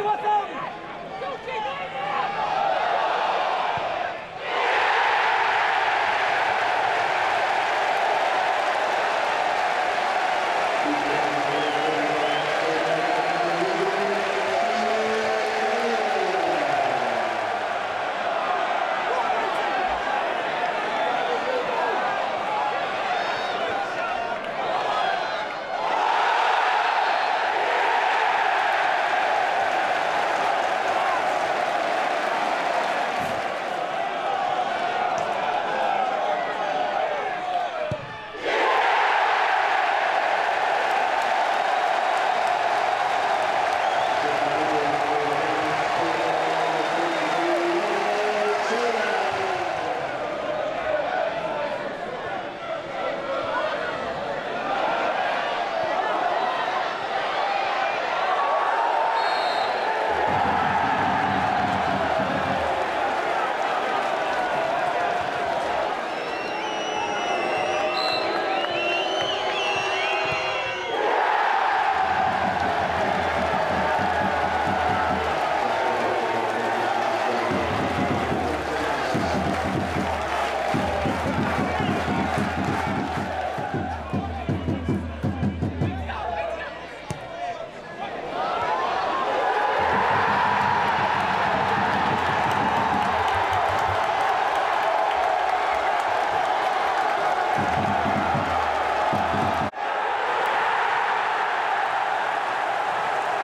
Arriba, Good